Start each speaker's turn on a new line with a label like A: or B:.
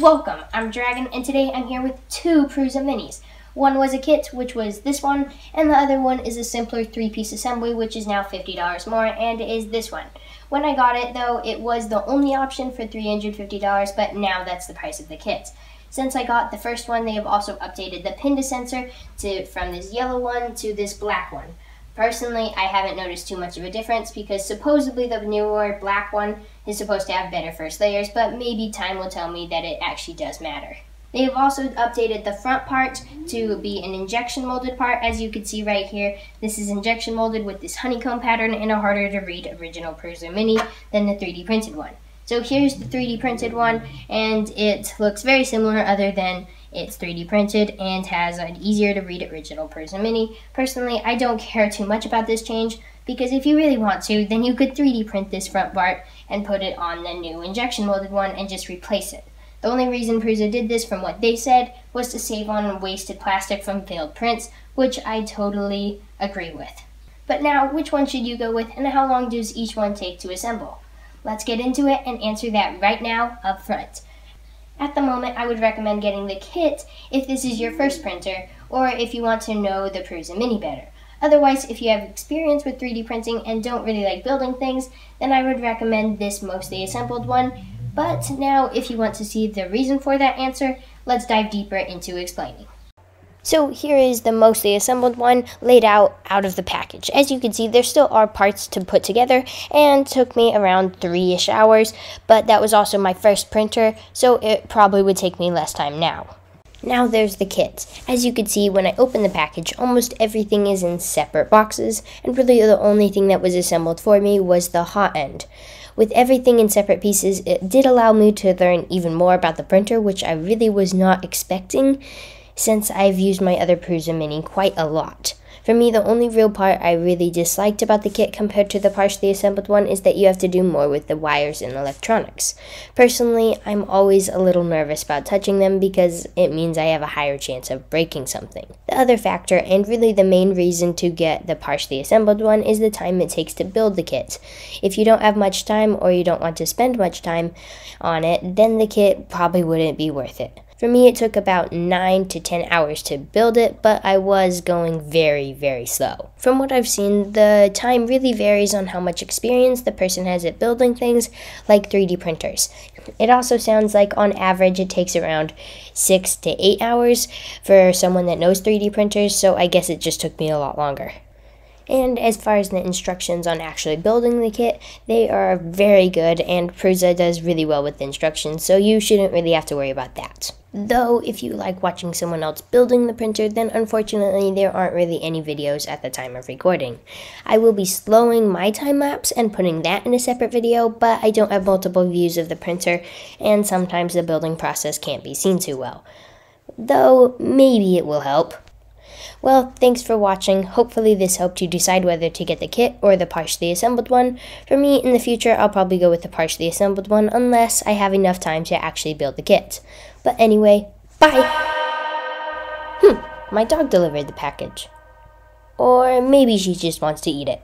A: Welcome, I'm Dragon, and today I'm here with two Prusa Minis. One was a kit, which was this one, and the other one is a simpler three-piece assembly, which is now $50 more, and is this one. When I got it, though, it was the only option for $350, but now that's the price of the kits. Since I got the first one, they have also updated the PINDA sensor to, from this yellow one to this black one. Personally, I haven't noticed too much of a difference because supposedly the newer black one is supposed to have better first layers, but maybe time will tell me that it actually does matter. They have also updated the front part to be an injection molded part. As you can see right here, this is injection molded with this honeycomb pattern and a harder to read original Prusa Mini than the 3D printed one. So here's the 3D printed one, and it looks very similar other than it's 3D printed and has an easier to read original Prusa Mini. Personally, I don't care too much about this change because if you really want to, then you could 3D print this front part and put it on the new injection molded one and just replace it. The only reason Prusa did this, from what they said, was to save on wasted plastic from failed prints, which I totally agree with. But now, which one should you go with, and how long does each one take to assemble? Let's get into it and answer that right now up front. At the moment, I would recommend getting the kit if this is your first printer or if you want to know the Prusa Mini better. Otherwise, if you have experience with 3D printing and don't really like building things, then I would recommend this mostly assembled one. But now, if you want to see the reason for that answer, let's dive deeper into explaining. So here is the mostly assembled one laid out out of the package. As you can see, there still are parts to put together and took me around three-ish hours, but that was also my first printer, so it probably would take me less time now. Now there's the kit. As you can see, when I open the package, almost everything is in separate boxes, and really the only thing that was assembled for me was the hot end. With everything in separate pieces, it did allow me to learn even more about the printer, which I really was not expecting since I've used my other Prusa Mini quite a lot. For me, the only real part I really disliked about the kit compared to the partially assembled one is that you have to do more with the wires and electronics. Personally, I'm always a little nervous about touching them because it means I have a higher chance of breaking something. The other factor, and really the main reason to get the partially assembled one, is the time it takes to build the kit. If you don't have much time or you don't want to spend much time on it, then the kit probably wouldn't be worth it. For me, it took about 9 to 10 hours to build it, but I was going very, very slow. From what I've seen, the time really varies on how much experience the person has at building things like 3D printers. It also sounds like on average it takes around 6 to 8 hours for someone that knows 3D printers, so I guess it just took me a lot longer. And as far as the instructions on actually building the kit, they are very good, and Prusa does really well with the instructions, so you shouldn't really have to worry about that. Though, if you like watching someone else building the printer, then unfortunately there aren't really any videos at the time of recording. I will be slowing my time lapse and putting that in a separate video, but I don't have multiple views of the printer, and sometimes the building process can't be seen too well. Though, maybe it will help. Well, thanks for watching. Hopefully this helped you decide whether to get the kit or the partially assembled one. For me, in the future, I'll probably go with the partially assembled one unless I have enough time to actually build the kit. But anyway, bye! Hmm, my dog delivered the package. Or maybe she just wants to eat it.